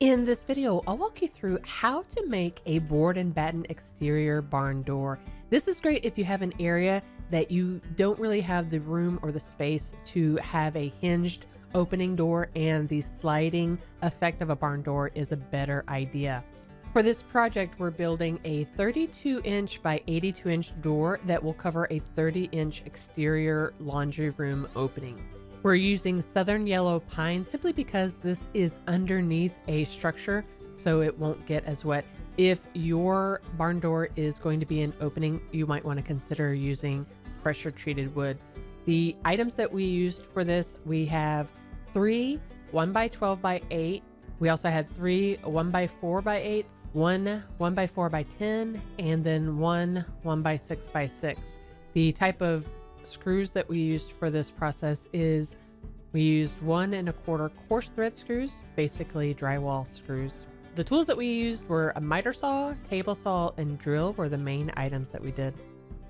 In this video, I'll walk you through how to make a board and batten exterior barn door. This is great if you have an area that you don't really have the room or the space to have a hinged opening door and the sliding effect of a barn door is a better idea. For this project, we're building a 32 inch by 82 inch door that will cover a 30 inch exterior laundry room opening. We're using southern yellow pine simply because this is underneath a structure so it won't get as wet. If your barn door is going to be an opening, you might want to consider using pressure treated wood. The items that we used for this, we have three 1 by 12 by 8. We also had three 1 by 4 by 8s, one 1 by 4 by 10, and then one 1 by 6 by 6. The type of screws that we used for this process is we used one and a quarter coarse thread screws, basically drywall screws. The tools that we used were a miter saw, table saw, and drill were the main items that we did.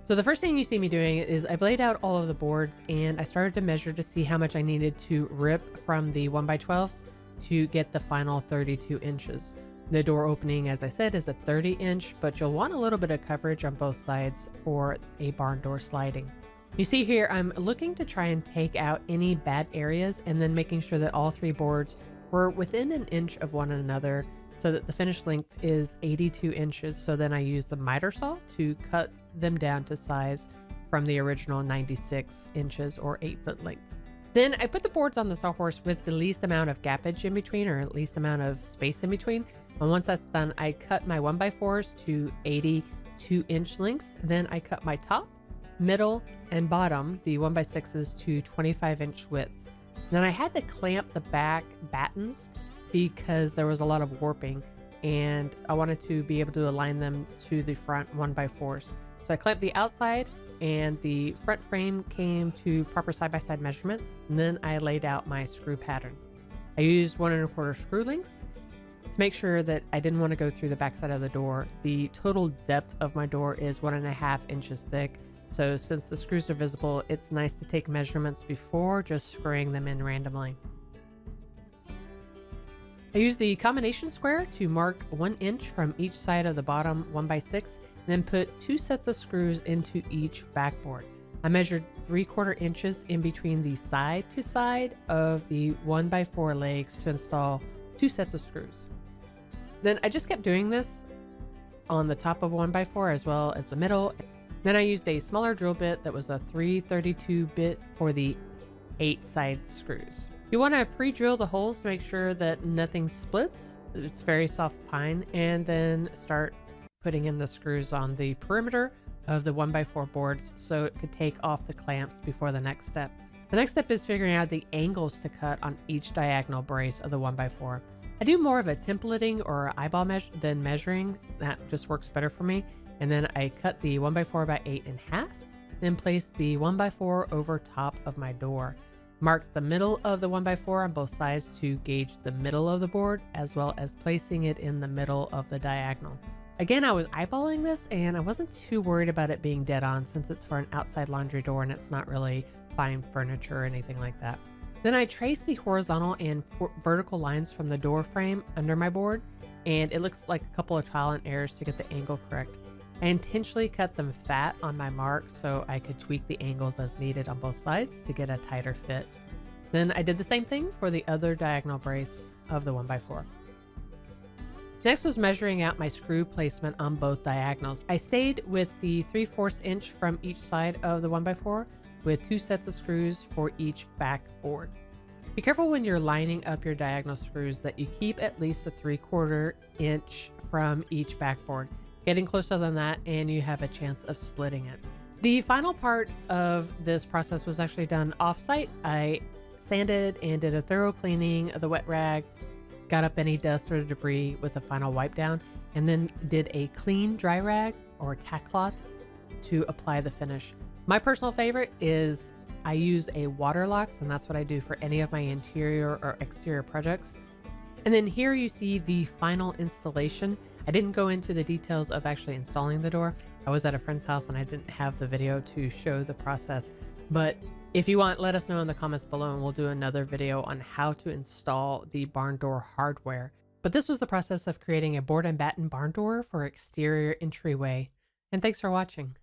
So the first thing you see me doing is I've laid out all of the boards and I started to measure to see how much I needed to rip from the 1x12s to get the final 32 inches. The door opening, as I said, is a 30 inch, but you'll want a little bit of coverage on both sides for a barn door sliding. You see here, I'm looking to try and take out any bad areas and then making sure that all three boards were within an inch of one another so that the finished length is 82 inches. So then I use the miter saw to cut them down to size from the original 96 inches or 8 foot length. Then I put the boards on the sawhorse with the least amount of gappage in between or at least amount of space in between. And once that's done, I cut my 1x4s to 82 inch lengths. Then I cut my top middle, and bottom, the 1x6s to 25 inch widths. Then I had to clamp the back battens because there was a lot of warping and I wanted to be able to align them to the front 1x4s. So I clamped the outside and the front frame came to proper side-by-side -side measurements. And then I laid out my screw pattern. I used one and a quarter screw lengths to make sure that I didn't want to go through the backside of the door. The total depth of my door is one and a half inches thick so since the screws are visible, it's nice to take measurements before just screwing them in randomly. I use the combination square to mark one inch from each side of the bottom 1x6, then put two sets of screws into each backboard. I measured 3 quarter inches in between the side to side of the 1x4 legs to install two sets of screws. Then I just kept doing this on the top of 1x4 as well as the middle then I used a smaller drill bit that was a 332 bit for the eight side screws. You want to pre-drill the holes to make sure that nothing splits. It's very soft pine and then start putting in the screws on the perimeter of the 1x4 boards so it could take off the clamps before the next step. The next step is figuring out the angles to cut on each diagonal brace of the 1x4. I do more of a templating or eyeball measure than measuring. That just works better for me. And then I cut the 1x4 by 8 in half, then placed the 1x4 over top of my door. Marked the middle of the 1x4 on both sides to gauge the middle of the board, as well as placing it in the middle of the diagonal. Again, I was eyeballing this and I wasn't too worried about it being dead on since it's for an outside laundry door and it's not really fine furniture or anything like that. Then I traced the horizontal and vertical lines from the door frame under my board and it looks like a couple of trial and errors to get the angle correct. I intentionally cut them fat on my mark so I could tweak the angles as needed on both sides to get a tighter fit. Then I did the same thing for the other diagonal brace of the 1x4. Next was measuring out my screw placement on both diagonals. I stayed with the 3 4 inch from each side of the 1x4 with two sets of screws for each back board. Be careful when you're lining up your diagonal screws that you keep at least a 3 quarter inch from each backboard getting closer than that, and you have a chance of splitting it. The final part of this process was actually done off-site. I sanded and did a thorough cleaning of the wet rag, got up any dust or debris with a final wipe down, and then did a clean dry rag or tack cloth to apply the finish. My personal favorite is I use a Waterlox, and that's what I do for any of my interior or exterior projects. And then here you see the final installation. I didn't go into the details of actually installing the door. I was at a friend's house and I didn't have the video to show the process. But if you want, let us know in the comments below and we'll do another video on how to install the barn door hardware. But this was the process of creating a board and batten barn door for exterior entryway. And thanks for watching.